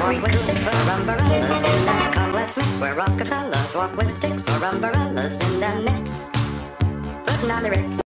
walk with sticks or umbrellas in the complex mix where Rockefellers walk with sticks or umbrellas in the mix. But on the Ritz.